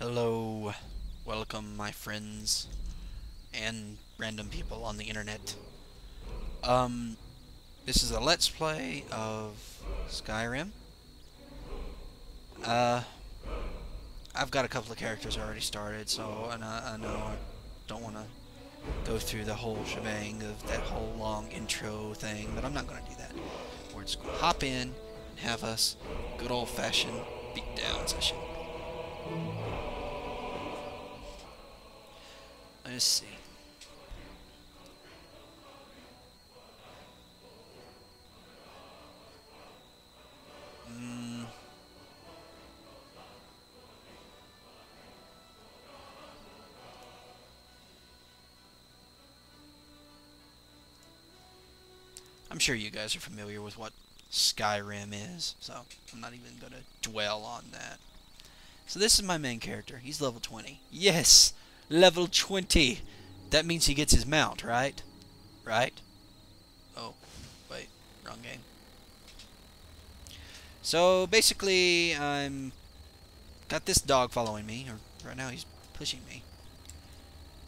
Hello, welcome my friends and random people on the internet. Um, this is a let's play of Skyrim. Uh, I've got a couple of characters already started, so and I, I know I don't want to go through the whole shebang of that whole long intro thing, but I'm not going to do that. We're just going to hop in and have us good old-fashioned beatdown session. See. Mm. I'm sure you guys are familiar with what Skyrim is, so I'm not even going to dwell on that. So this is my main character. He's level 20. Yes! Level 20! That means he gets his mount, right? Right? Oh, wait. Wrong game. So, basically, I'm... Got this dog following me. Or right now he's pushing me.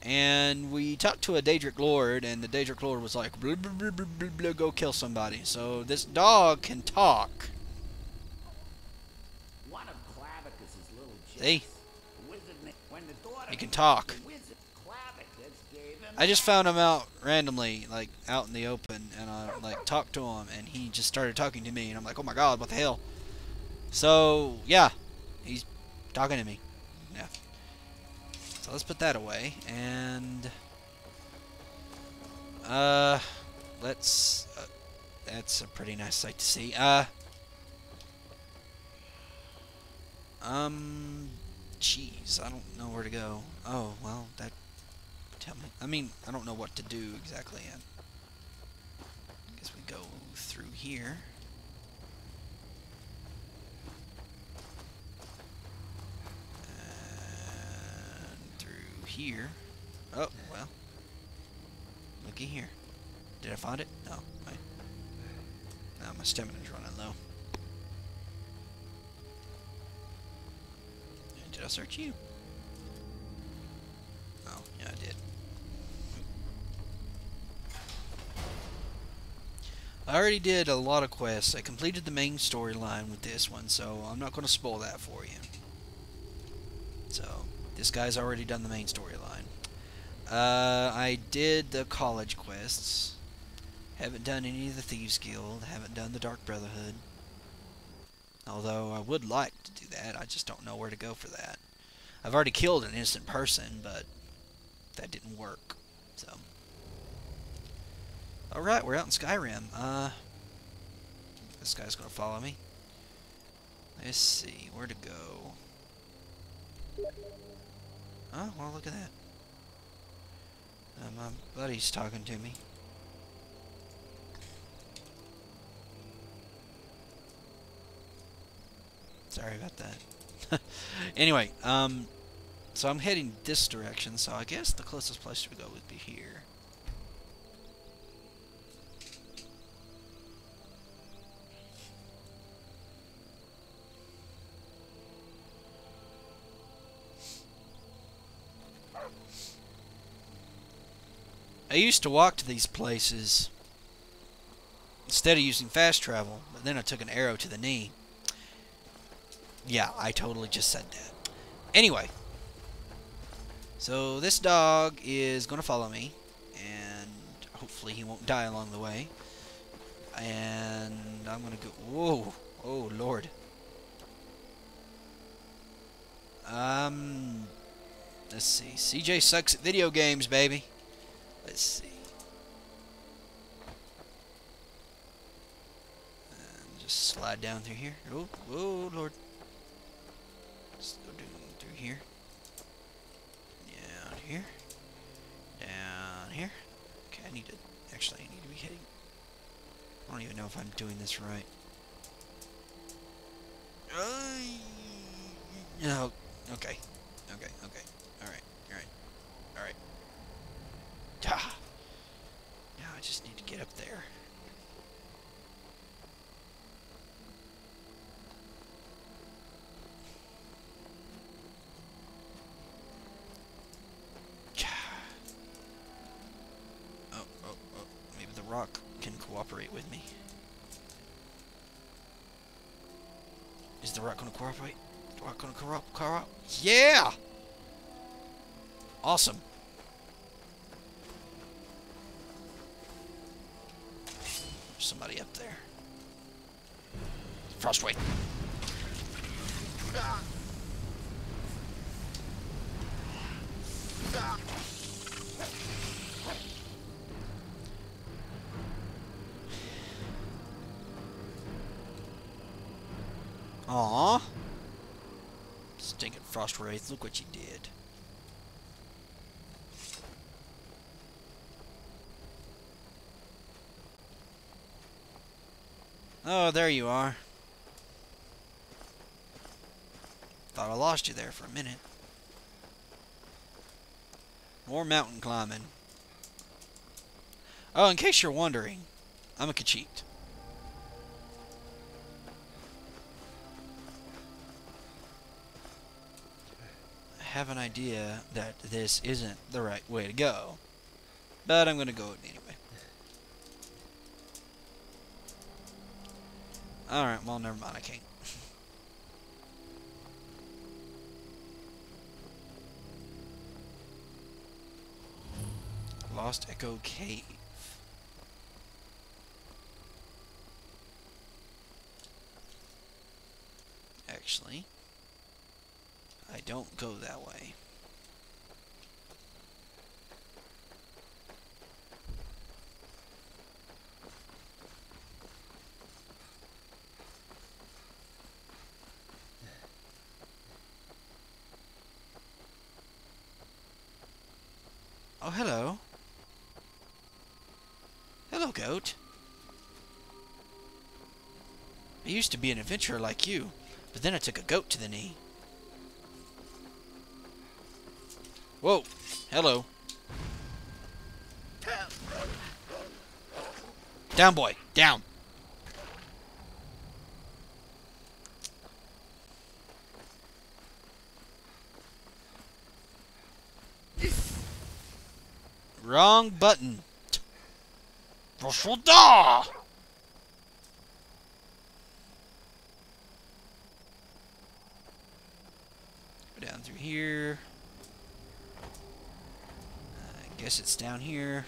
And we talked to a Daedric Lord, and the Daedric Lord was like, blah, blah, blah, go kill somebody. So this dog can talk. One of little See? He can talk. I just found him out randomly, like out in the open, and I like talked to him, and he just started talking to me, and I'm like, oh my god, what the hell? So yeah, he's talking to me. Yeah. So let's put that away, and uh, let's. Uh, that's a pretty nice sight to see. Uh. Um, jeez, I don't know where to go. Oh, well, that Tell me. I mean, I don't know what to do exactly I Guess we go through here. And through here. Oh, well. Looky here. Did I find it? No. Wait. Now my stamina's running low. Did I search you? Oh, yeah, I did. I already did a lot of quests. I completed the main storyline with this one, so I'm not going to spoil that for you. So, this guy's already done the main storyline. Uh, I did the college quests. Haven't done any of the Thieves Guild. Haven't done the Dark Brotherhood. Although I would like to do that. I just don't know where to go for that. I've already killed an innocent person, but that didn't work. So. Alright, we're out in Skyrim. Uh, this guy's gonna follow me. Let's see, where to go. Oh, well, look at that. Uh, my buddy's talking to me. Sorry about that. anyway, um, so I'm heading this direction, so I guess the closest place to go would be here. I used to walk to these places instead of using fast travel, but then I took an arrow to the knee. Yeah, I totally just said that. Anyway, so this dog is going to follow me, and hopefully he won't die along the way. And I'm going to go... Whoa! Oh, Lord. Um, let's see. CJ sucks at video games, baby. Let's see. And just slide down through here. Oh, oh, Lord. Just go down through here. Down here. Down here. Okay, I need to... Actually, I need to be hitting... I don't even know if I'm doing this right. No. Okay. Okay, okay. Alright, alright. Alright. Ah. Now I just need to get up there. Is the rock gonna cooperate? The rock gonna corrupt? Corrupt? Yeah! Awesome. There's somebody up there. Frostway. Aw. Frost Wraith, look what you did. Oh, there you are. Thought I lost you there for a minute. More mountain climbing. Oh, in case you're wondering, I'm a Khajiit. Have an idea that this isn't the right way to go, but I'm going to go anyway. Alright, well, never mind, I can't. Lost Echo Cave. Actually, I don't go that way. Oh, hello. Hello, goat. I used to be an adventurer like you, but then I took a goat to the knee. Whoa. Hello. Down, boy. Down. Wrong button. Broshoda! Go down through here. Guess it's down here.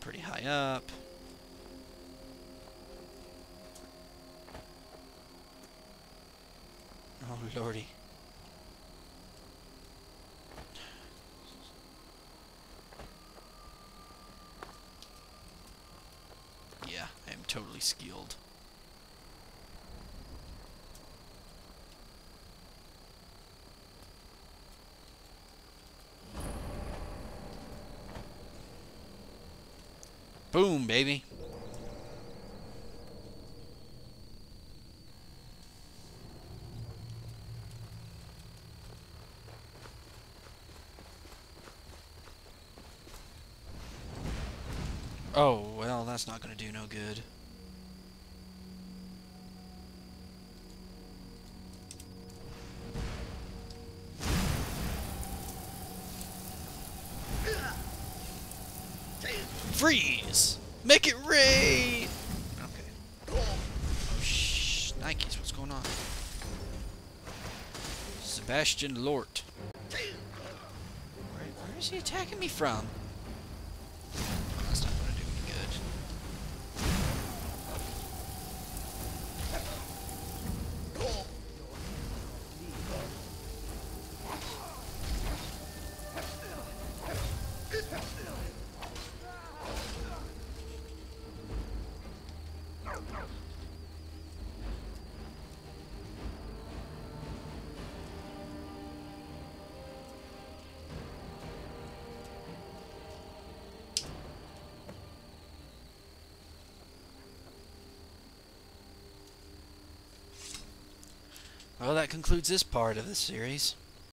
Pretty high up. Oh lordy. Yeah, I am totally skilled. Boom, baby. Oh, well, that's not going to do no good. Freeze! Make it rain! Okay. Oh, shh. Nikes, what's going on? Sebastian Lort. Where, where is he attacking me from? Well, that concludes this part of the series.